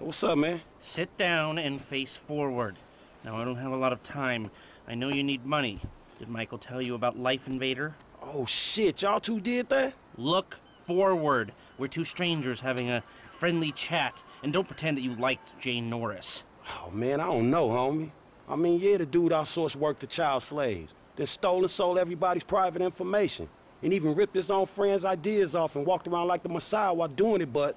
So what's up, man? Sit down and face forward. Now, I don't have a lot of time. I know you need money. Did Michael tell you about Life Invader? Oh shit, y'all two did that? Look forward. We're two strangers having a friendly chat, and don't pretend that you liked Jay Norris. Oh man, I don't know, homie. I mean, yeah, the dude outsourced work to child slaves, then stole and sold everybody's private information, and even ripped his own friends' ideas off and walked around like the Messiah while doing it, but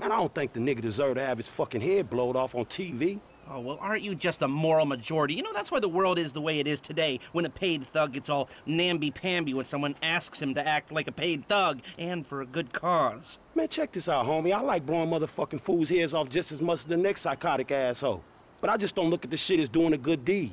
man, I don't think the nigga deserved to have his fucking head blowed off on TV. Oh, well, aren't you just a moral majority? You know, that's why the world is the way it is today, when a paid thug gets all namby-pamby when someone asks him to act like a paid thug, and for a good cause. Man, check this out, homie. I like blowing motherfucking fools' heads off just as much as the next psychotic asshole. But I just don't look at the shit as doing a good deed.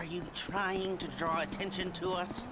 Are you trying to draw attention to us?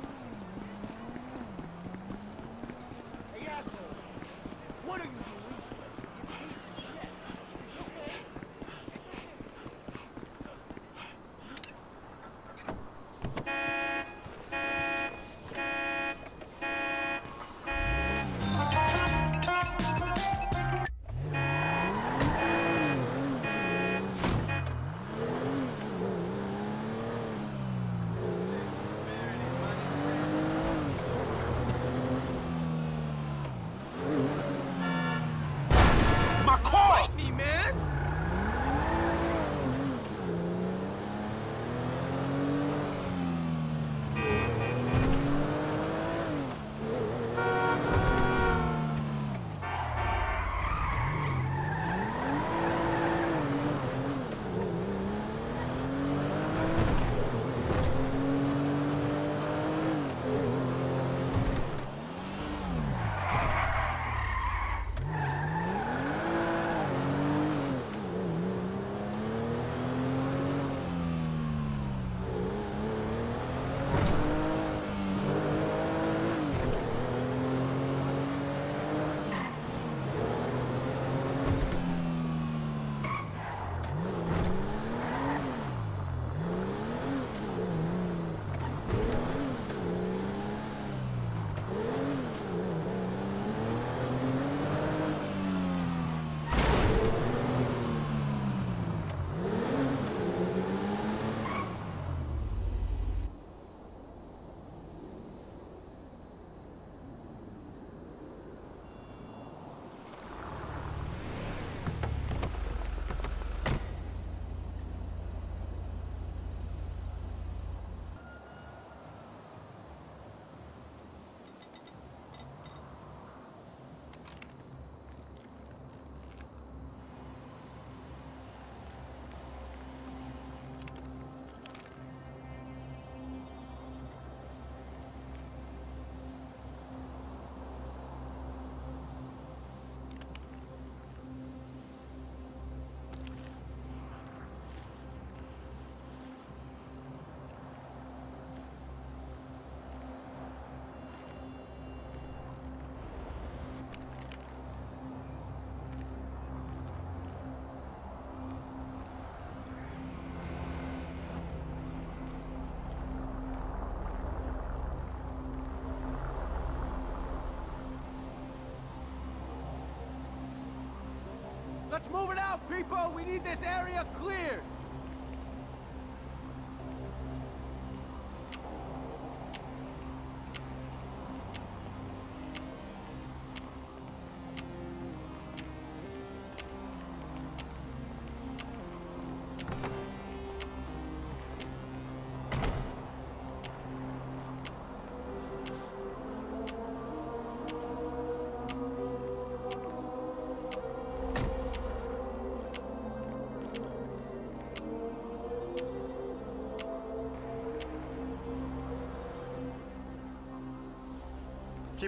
Let's move it out, people! We need this area cleared!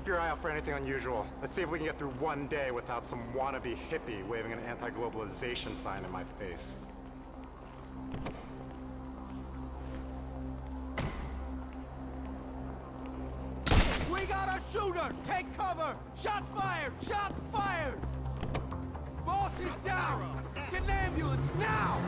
Keep your eye out for anything unusual. Let's see if we can get through one day without some wannabe hippie waving an anti-globalization sign in my face. We got a shooter! Take cover! Shots fired! Shots fired! Boss is down! Get an ambulance, now!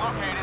Pursuit.